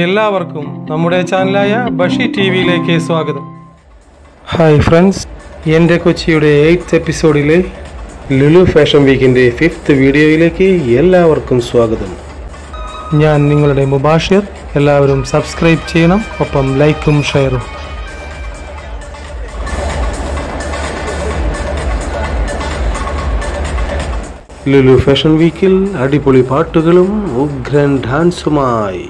എല്ലാവർക്കും നമ്മുടെ ചാനലായ ബഷി ടി വിയിലേക്ക് സ്വാഗതം. ഹായ് ഫ്രണ്ട്സ് എന്റെ കൊച്ചിയുടെ എയ്ത്ത് എപ്പിസോഡിലെ ലുലു ഫാഷൻ വീക്കിന്റെ ഫിഫ്ത്ത് വീഡിയോയിലേക്ക് എല്ലാവർക്കും സ്വാഗതം. ഞാൻ നിങ്ങളുടെ മുബാഷിർ എല്ലാവരും സബ്സ്ക്രൈബ് ചെയ്യണം ഒപ്പം ലൈക്കും ഷെയറും. ലുലു ഫാഷൻ വീക്കിൽ അടിപൊളി പാട്ടുകളും ഉഗ്രൻ ഡാൻസുമായി.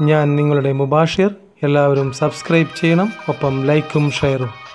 ഞാൻ നിങ്ങളുടെ മുബാഷിർ. എല്ലാവരും സബ്സ്ക്രൈബ് ചെയ്യണം. ഒപ്പം ലൈക്കും ഷെയറും